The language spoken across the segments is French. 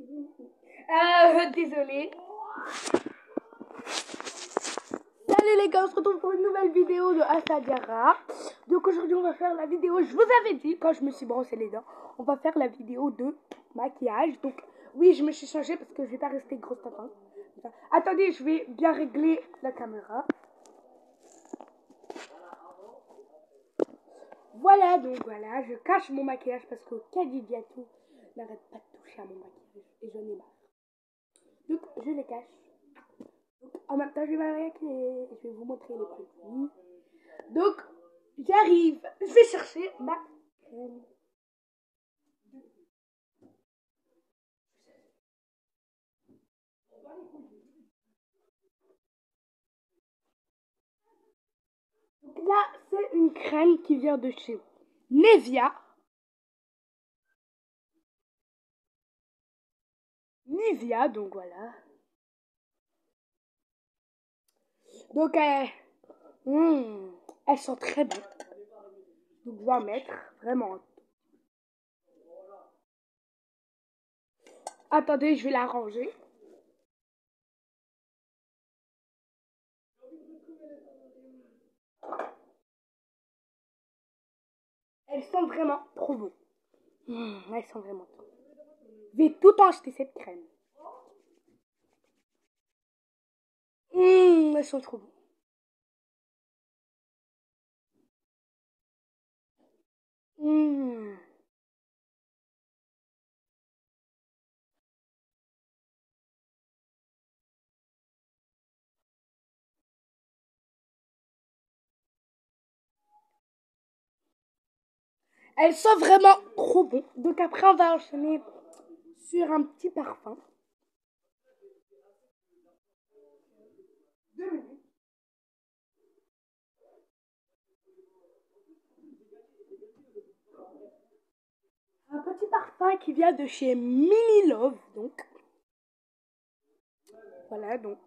Euh, désolé. Salut les gars, on se retrouve pour une nouvelle vidéo de Asadiara. Donc aujourd'hui on va faire la vidéo, je vous avais dit quand je me suis brossé les dents, on va faire la vidéo de maquillage. Donc oui, je me suis changée parce que je vais pas rester grosse tapin. Attendez, je vais bien régler la caméra. Voilà, donc voilà, je cache mon maquillage parce que Kadidiatou n'arrête pas de toucher à mon maquillage et j'en ai marre. Donc, je les cache. En même temps, je vais m'arrêter je vais vous montrer les produits. Donc, j'arrive, je vais chercher ma crème. Donc là, c'est une crème qui vient de chez Nevia. Donc voilà. Donc, euh, hmm, elles sont très bonnes. Donc, je vais en mettre, vraiment. Attendez, je vais la ranger. Elles sont vraiment trop bonnes. Hmm, elles sont vraiment trop je vais tout acheter cette crème. Sont trop bonnes. Mmh. Elles sont vraiment trop bonnes. Donc après, on va enchaîner sur un petit parfum. Un petit parfum qui vient de chez Mini Love, donc. Voilà, donc.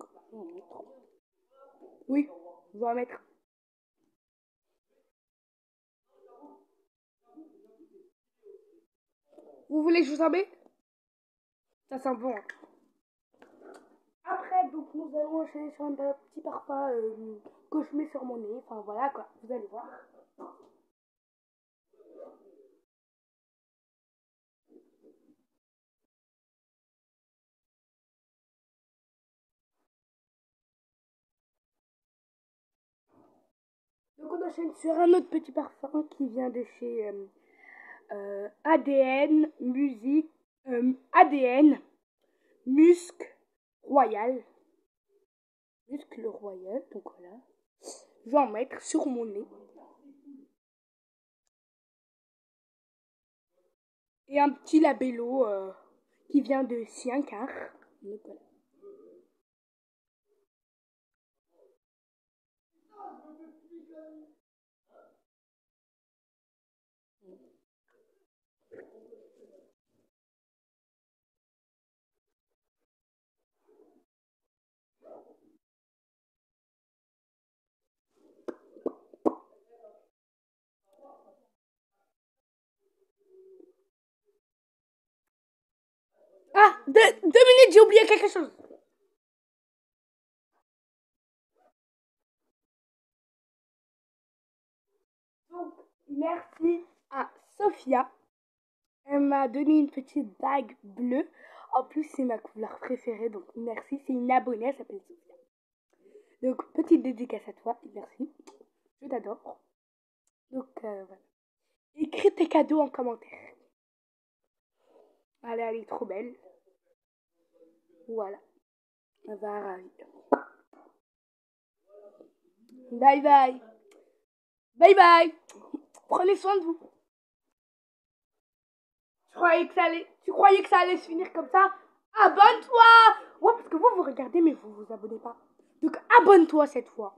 Oui, on va mettre. Vous voulez que je vous en mette ça sent bon. Hein. Donc, nous allons enchaîner sur un petit parfum euh, que je mets sur mon nez. Enfin, voilà quoi, vous allez voir. Donc on enchaîne sur un autre petit parfum qui vient de chez euh, euh, ADN Musique ADN, muscle royal. Muscle royal, donc voilà. Je vais en mettre sur mon nez. Et un petit labello euh, qui vient de Siencar. Donc voilà. Ah, deux, minutes, j'ai oublié quelque chose. Donc, merci à Sophia. Elle m'a donné une petite bague bleue. En plus, c'est ma couleur préférée, donc merci. C'est une abonnée, elle s'appelle Sophia. Donc, petite dédicace à toi, merci. Je t'adore. Donc, euh, voilà. Écris tes cadeaux en commentaire. Elle, elle est trop belle. Voilà. Elle va arriver. Bye bye. Bye bye. Prenez soin de vous. Tu croyais que ça allait, tu croyais que ça allait se finir comme ça? Abonne-toi Ouais, parce que vous, vous regardez, mais vous vous abonnez pas. Donc, abonne-toi cette fois.